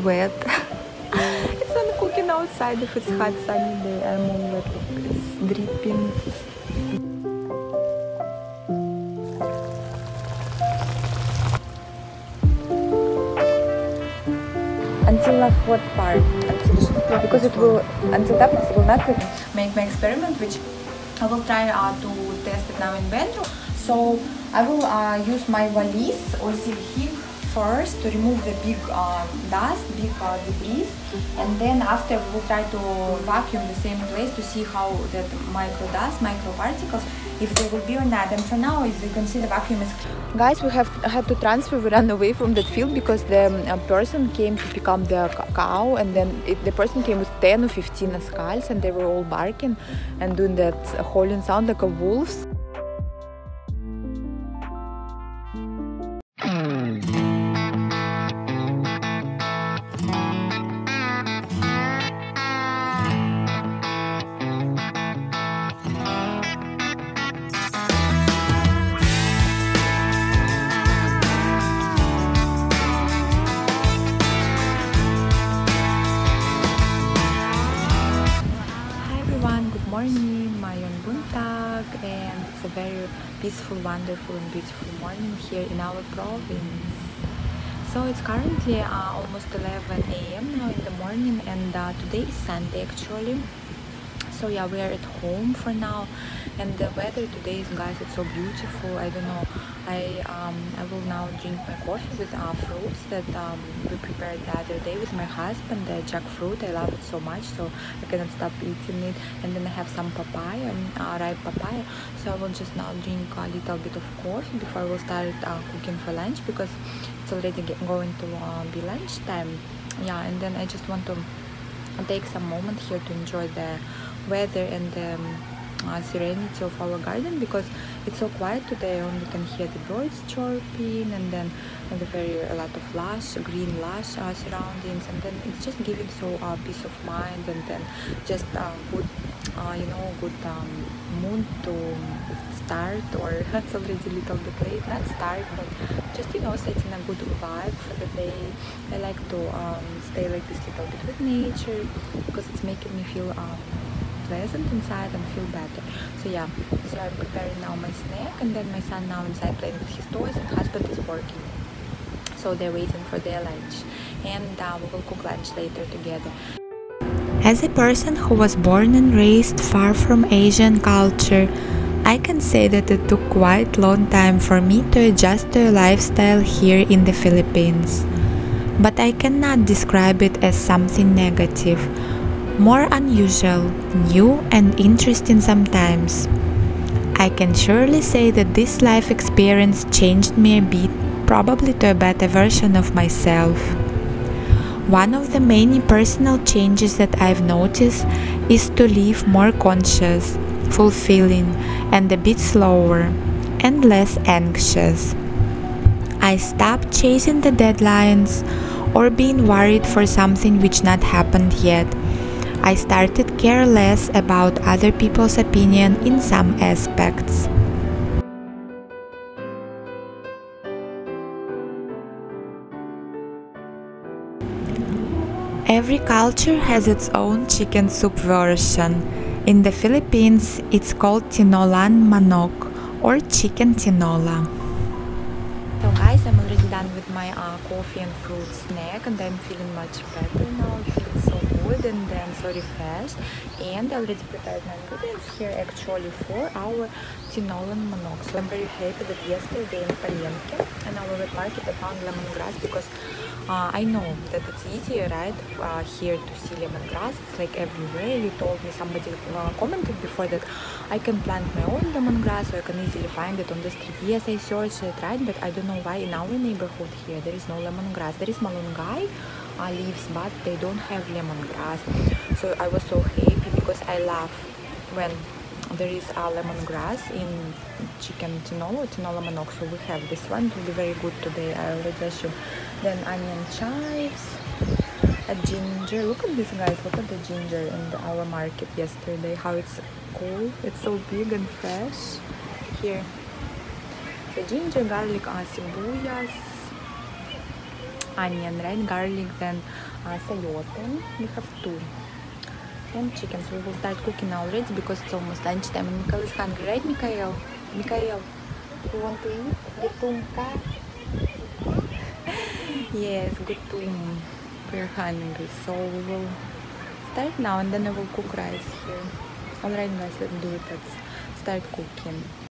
wet. it's not cooking outside if it's hot sunny day. I'm all wet. It's dripping. Until not what part? Until, because it will until that it will not make my experiment, which I will try uh, to test it now in bedroom. So I will uh, use my walis or silhig first to remove the big uh, dust, big uh, debris, and then after we will try to vacuum the same place to see how that micro dust, micro particles, if they will be or not. And for now, as you can see, the vacuum is. Guys, we have had to transfer. We ran away from that field because the um, person came to pick up the cow, and then it, the person came with 10 or 15 skulls, and they were all barking and doing that howling sound like a wolves. Peaceful, wonderful, and beautiful morning here in our province. So it's currently uh, almost 11 a.m. now in the morning, and uh, today is Sunday actually so yeah we are at home for now. And the weather today is guys it's so beautiful. I don't know. I um i will now drink my coffee with uh, fruits that um, we prepared the other day with my husband the jackfruit. I love it so much so i cannot stop eating it. And then i have some papaya uh, ripe papaya. So i will just now drink a little bit of coffee before we will start uh, cooking for lunch because it's already going to uh, be lunchtime. Yeah and then i just want to take some moment here to enjoy the weather and the um, uh, serenity of our garden because it's so quiet today. Only can hear the birds chirping and then and the very a lot of lush green lush uh, surroundings and then it's just giving so uh, peace of mind and then just uh, good uh, you know good um, mood to start or it's already a little bit late not start but just you know setting a good vibe for the day. I like to um, stay like this little bit with nature because it's making me feel um, pleasant inside and feel better so yeah. So i'm preparing now my snack and then my son now inside playing with his toys and husband is working. So they're waiting for their lunch. And uh, we will cook lunch later together. As a person who was born and raised far from asian culture I can say that it took quite long time for me to adjust to a lifestyle here in the Philippines. But I cannot describe it as something negative more unusual, new, and interesting sometimes. I can surely say that this life experience changed me a bit, probably to a better version of myself. One of the many personal changes that I've noticed is to live more conscious, fulfilling, and a bit slower and less anxious. I stopped chasing the deadlines or being worried for something which not happened yet I started care less about other people's opinion in some aspects. Every culture has its own chicken soup version. In the Philippines, it's called tinolang manok or chicken tinola. So guys, I'm already done with my uh, coffee and fruit snack and I'm feeling much better now. Good and then so fast And I already prepared my ingredients here actually for our tinolang manok. So I'm very happy that yesterday in palengke and our market I found lemongrass because uh, I know that it's easier, right, uh, here to see lemongrass. It's like everywhere. You told me somebody uh, commented before that I can plant my own lemongrass, so I can easily find it on the street. Yes, I searched it, right, but I don't know why in our neighborhood here there is no lemongrass. There is malunggay leaves, but they don't have lemongrass. So I was so happy because I love when there is a lemongrass in chicken tinola, tinola manok. So we have this one. It will be very good today. I already assume. Then onion chives, a ginger. Look at this, guys. Look at the ginger in the, our market yesterday. How it's cool. It's so big and fresh. Here, the ginger, garlic, uh, sibuyas, onion, right? Garlic, then uh, sayote. We have two. And chicken. So we will start cooking already because it's almost lunchtime. And Mikael is hungry, right, Mikael? Mikael, you want to eat? Gutumka? yes, gutum. We're hungry. So we will start now and then I will cook rice here. Alright guys, let's do it. Let's start cooking.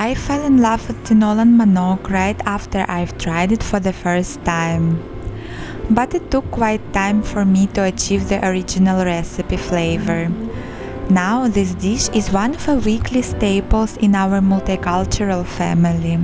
I fell in love with tinolan manok right after I've tried it for the first time. But it took quite time for me to achieve the original recipe flavor. Now this dish is one of the weekly staples in our multicultural family.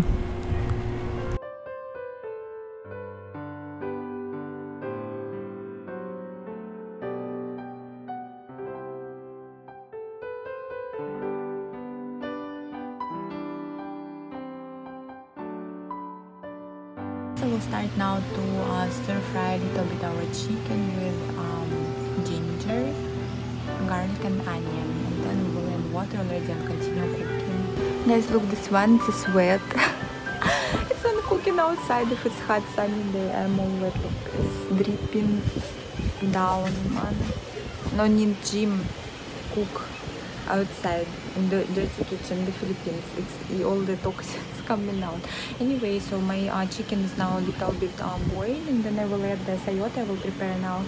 We'll add water already and continue cooking. Guys look this one, it's wet. it's when cooking outside if it's hot sunny day I'm all wet look it's dripping down man. No need gym cook outside in the dirty kitchen in the Philippines. It's all the toxins coming out. Anyway, so my uh, chicken is now a little bit um, boiled and then I will add the sayote. I will prepare now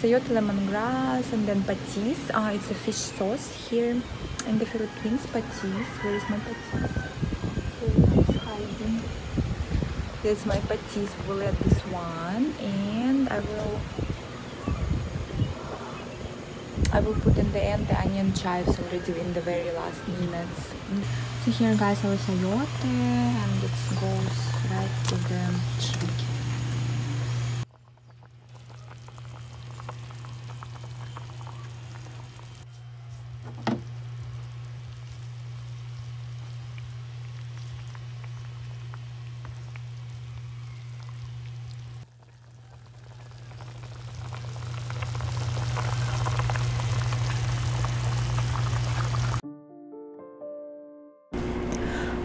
sayote lemongrass and then patis. Uh, it's a fish sauce here in the Philippines. Patis. Where is my patis? Is hiding? There's my patis. Add this one and I will I will put in the end the onion chives already in the very last minutes. So here guys our sayote and it goes right to the chicken.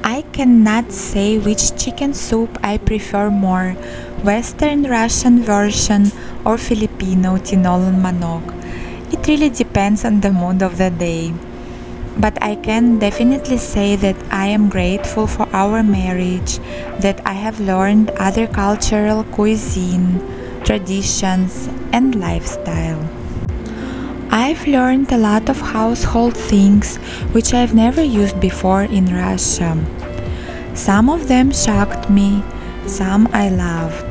I cannot say which chicken soup I prefer more, Western Russian version or Filipino tinolan manok. It really depends on the mood of the day. But I can definitely say that I am grateful for our marriage, that I have learned other cultural cuisine, traditions, and lifestyle. I've learned a lot of household things which I've never used before in Russia. Some of them shocked me, some I loved.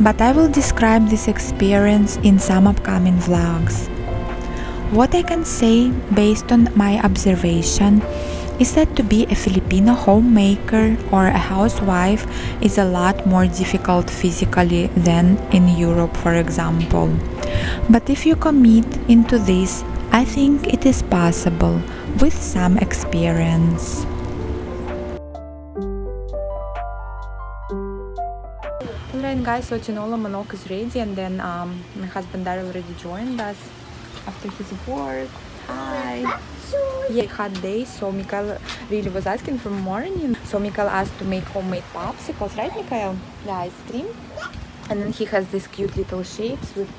But I will describe this experience in some upcoming vlogs. What I can say based on my observation is that to be a Filipino homemaker or a housewife is a lot more difficult physically than in Europe, for example. But if you commit into this, I think it is possible with some experience. Guys, so tinola manok is ready and then um, my husband Daryl already joined us after his work. Hi! Yeah, hot day, so Mikael really was asking from morning. So Mikael asked to make homemade popsicles, right Mikael? The ice cream. And then he has these cute little shapes with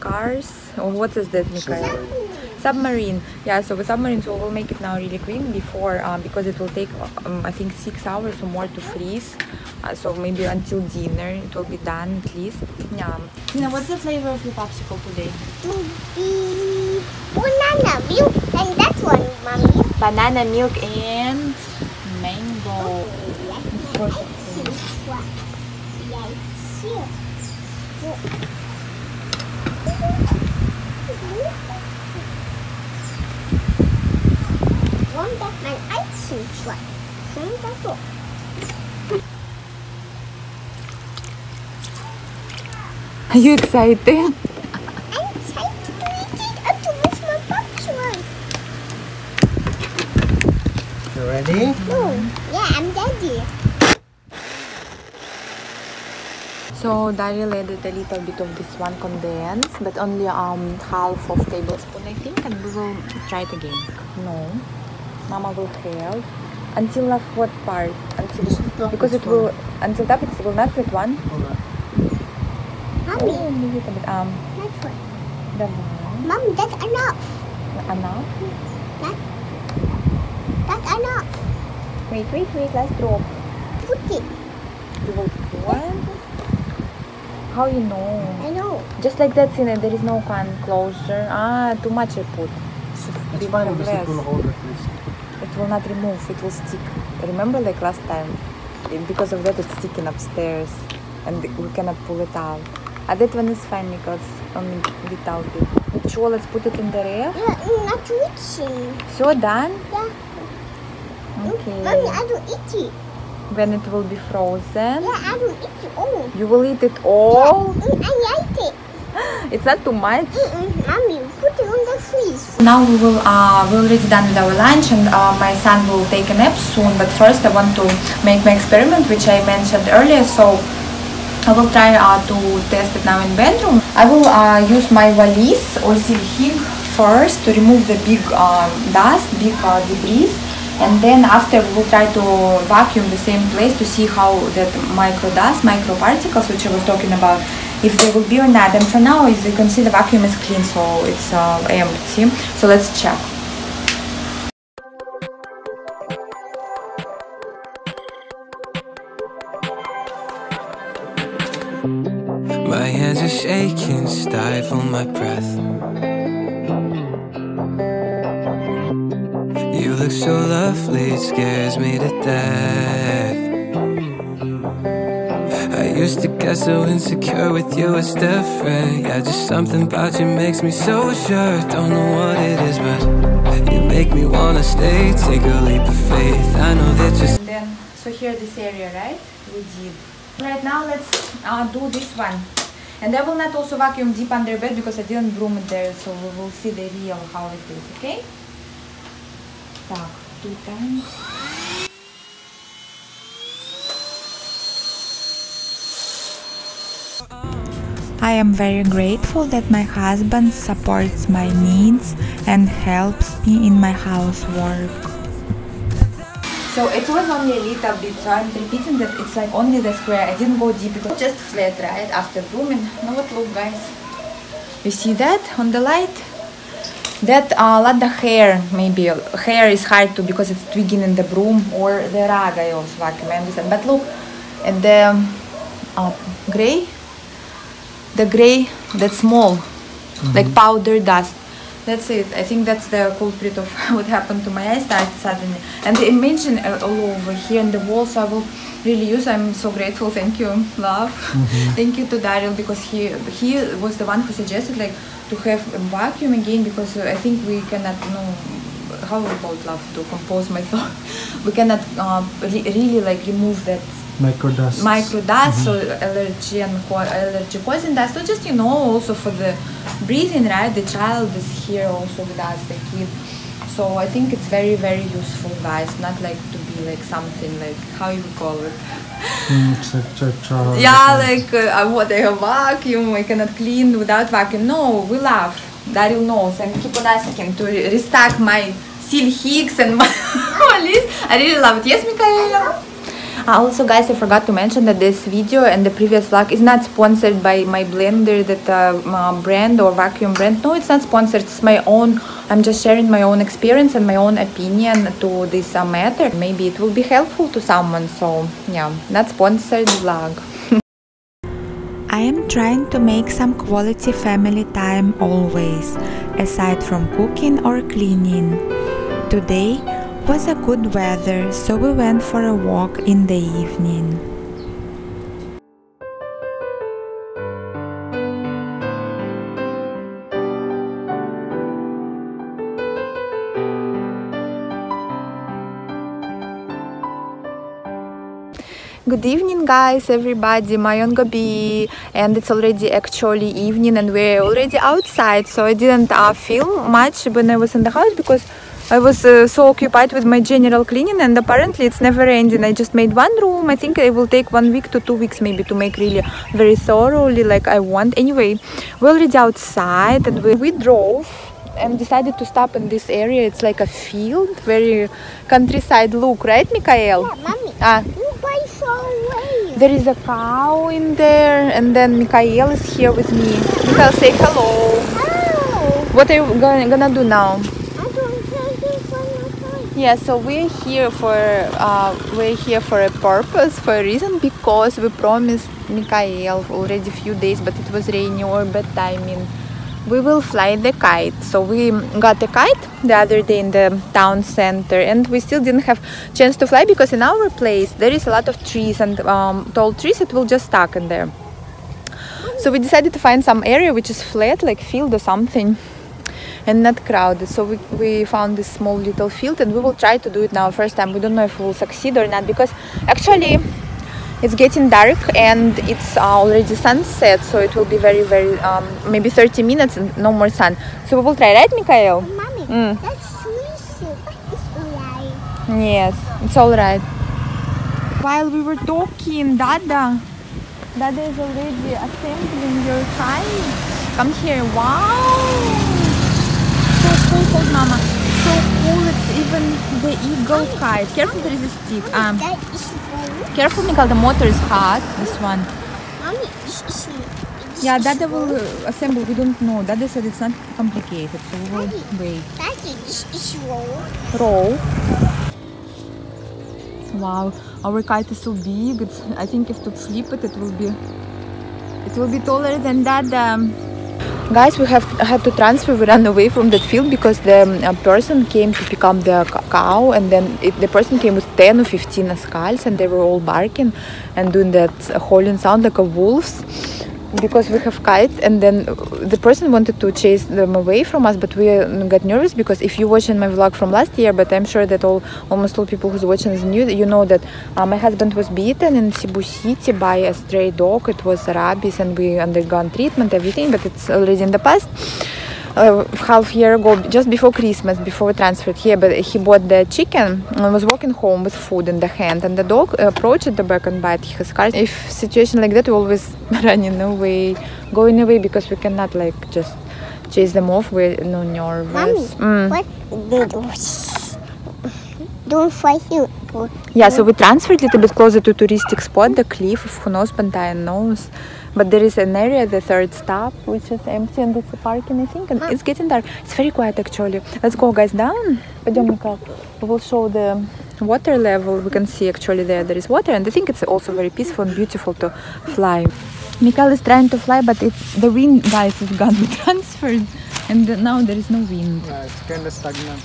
cars. Oh, what is that, Mikael? Submarine. Yeah, so the submarine, so we'll make it now really quick before, um, because it will take, um, I think, six hours or more to freeze. Uh, so maybe until dinner it will be done at least. Yeah. Tina, what's the flavor of your popsicle today? banana milk and that one, mommy. Banana milk and mango. Let's see what. Let's see. Wonder mein Eisenschwein. Schön das so. Are you excited? I'm excited I'm excited to eat it. I to miss my popcorn. You ready? Oh, yeah, I'm ready. So Daryl added a little bit of this one condensed, but only um half of tablespoon I think, and we will try it again. No, Mama will help until of what part? Until Just the top because is it will until top it will not get one. Hold on. Mommy, Oh, a little bit. Um, that one. давай. Mom, that's enough. Enough. That's enough. Wait, wait, wait. Let's drop. Put it. You will pour. How you know? I know. Just like that, Sina, there is no can closure. Ah, too much I put. Should It's be fine more because it will hold at least. It will not remove, it will stick. Remember like last time? Because of that it's sticking upstairs and we cannot pull it out. Ah, that one is fine because only without it. Sure, let's put it in the ref. Yeah, mm, not reaching. So done? Yeah. Okay. Mommy, I don't eat it. When it will be frozen, Yeah, I don't eat it all. you will eat it all. Mm, I like it. It's not too much. Mm-mm. Mommy, freeze. Now we will uh, we already done with our lunch and uh, my son will take a nap soon. But first I want to make my experiment which I mentioned earlier. So I will try uh, to test it now in bedroom. I will uh, use my walis or silhig first to remove the big um, dust, big uh, debris. And then after we will try to vacuum the same place to see how that micro dust, micro particles which I was talking about, if they will be or not. And for now, as you can see, the vacuum is clean, so it's uh, empty. So let's check. My hands are shaking, stifle my breath. You look so lovely, it scares me to death I used to get so insecure with you, it's different. Yeah, just something about you makes me so sure. Don't know what it is, but you make me wanna stay. Take a leap of faith. I know that you're. And then, so here this area, right? We did. Right now, let's uh, do this one. And I will not also vacuum deep under bed because I didn't broom it there, so we will see the real how it is, okay? Так, two times. I am very grateful that my husband supports my needs and helps me in my housework. So it was only a little bit, so I'm repeating that it's like only the square. I didn't go deep because just flat, right? After brooming. Now what look, guys? You see that on the light? That uh, lot the hair, maybe hair is hard to because it's twigging in the broom or the rag I also I understand. But look, at the uh, gray, the gray, that's small, like powder dust. That's it. I think that's the culprit of what happened to my eyes started suddenly. And the image uh, all over here in the walls I will really use. I'm so grateful. Thank you, love. Thank you to Daryl because he he was the one who suggested like to have a vacuum again because uh, I think we cannot know how about love to compose my thought. we cannot uh, re- really like remove that Micro dust. dust, so allergy and allergy causing dust. So just you know, also for the breathing, right? The child is here also with us, the kid. So I think it's very very useful, guys. Not like to be like something like how you call it. Mm, it's like church, Yeah, like uh, I want a vacuum. I cannot clean without vacuum. No, we love. Daryl knows. I'm keep on asking to re- restock my seal hicks and my list. I really love it. Yes, Mikaela. Uh, also, guys, I forgot to mention that this video and the previous vlog is not sponsored by my blender, that uh, uh, brand or vacuum brand. No, it's not sponsored. It's my own. I'm just sharing my own experience and my own opinion to this uh, matter. Maybe it will be helpful to someone. So, yeah, not sponsored vlog. I am trying to make some quality family time always, aside from cooking or cleaning. Today was a good weather, so we went for a walk in the evening. Good evening, guys, everybody. Maayong Gabii, and it's already actually evening, and we're already outside. So I didn't uh, feel much when I was in the house because I was uh, so occupied with my general cleaning, and apparently it's never ending. I just made one room. I think it will take one week to two weeks maybe to make really very thoroughly like I want. Anyway, we're already outside, and we, we drove and decided to stop in this area. It's like a field, very countryside look, right, Mikael? Yeah, mommy. Ah, You buy so away. There is a cow in there, and then Mikhail is here with me. Mikhail, say hello. Oh, What are you gonna, gonna do now? I don't know this one. Yeah, so we're here for uh, we're here for a purpose, for a reason, because we promised Mikhail already a few days, but it was rainy or bad timing. We will fly the kite. So we got a kite the other day in the town center, and we still didn't have chance to fly because in our place there is a lot of trees and um, tall trees. It will just stuck in there. So we decided to find some area which is flat, like field or something, and not crowded. So we, we found this small little field and we will try to do it now first time. We don't know if we will succeed or not because actually it's getting dark and it's already sunset so it will be very very um, maybe 30 minutes and no more sun. So we will try, right Mikhail? Mommy, Mm. that's sweet. It's alright. Yes, it's all right. While we were talking, Dada, Dada is already assembling your kite. Come here. Wow! So cool, hold mama. So cool. It's even the eagle kite. Careful, there is a stick. Um, that careful, Mikhail. The motor is hot. This one. Mommy, this is Yeah, Dada will assemble. We don't know. Dada said it's not complicated, so we will wait. Daddy, is roll. roll. Wow, our kite is so big. It's, I think if to flip it, it will be it will be taller than that. Um, guys, we have had to transfer. We ran away from that field because the um, person came to pick up the cow, and then it, the person came with ten or fifteen skulls, and they were all barking and doing that howling sound like a wolves because we have kite and then the person wanted to chase them away from us but we uh, got nervous because if you watching my vlog from last year but i'm sure that all almost all people who's watching is new you know that uh, my husband was beaten in cebu city by a stray dog. It was rabies and we undergone treatment everything but it's already in the past uh, half year ago just before christmas before we transferred here but he bought the chicken and was walking home with food in the hand and the dog approached the back and bite his car if situation like that we always running away going away because we cannot like just chase them off we're no Mommy, nervous Mm. what Don't fight you. Yeah, so we transferred a little bit closer to touristic spot, the cliff, if who knows, Bantayan knows. But there is an area, the third stop, which is empty and it's a parking, I think. And it's getting dark. It's very quiet actually. Let's go guys down. Пойдем, Микал. We will show the water level. We can see actually there there is water and I think it's also very peaceful and beautiful to fly. Mikael is trying to fly but it's the wind guys is gone. We transferred and now there is no wind. Yeah, it's kind of stagnant.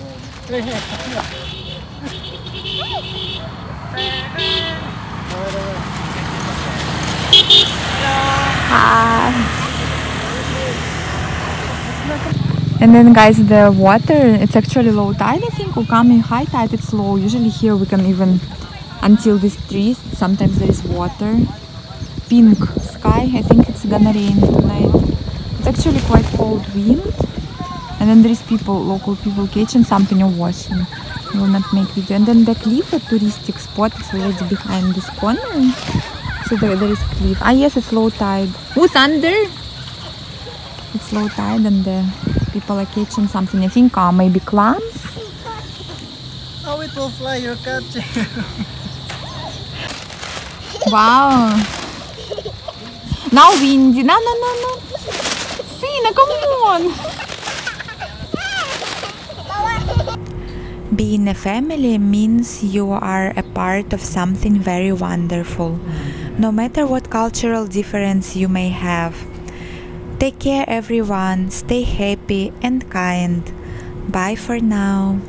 And then guys, the water, it's actually low tide I think, or coming high tide, it's low. Usually here we can even, until these trees, sometimes there is water. Pink sky, I think it's gonna rain tonight. It's actually quite cold wind. And then there is people, local people catching something or washing. Will not make video. And then the cliff, the touristic spot, is already behind this corner. So there, there is cliff. Ah yes, it's low tide. Oh, thunder! It's low tide and the people are catching something. I think uh, maybe clams. Oh, it will fly, you're catching. Wow. Now windy. No, no, no, no. Sina, come on. Being a family means you are a part of something very wonderful, no matter what cultural difference you may have. Take care, everyone. Stay happy and kind. Bye for now.